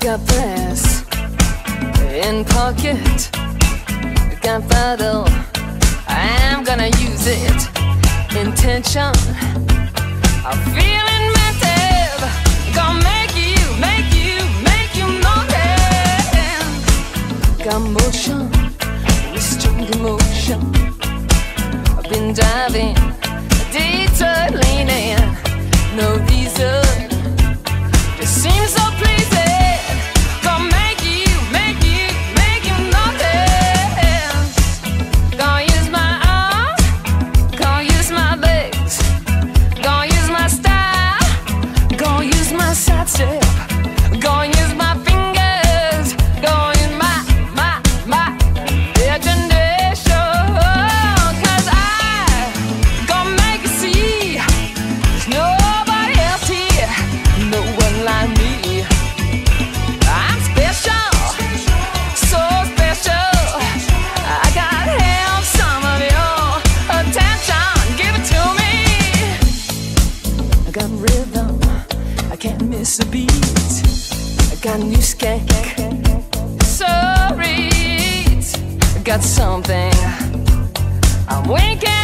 got brass in pocket, got gunpowder. I'm gonna use it. Intention, I'm feeling massive. Gonna make you, make you, make you notice. Got motion, strong emotion. I've been driving, detour leaning, no reason. My can't miss a beat. I got new skank, so sweet. I got something. I'm winking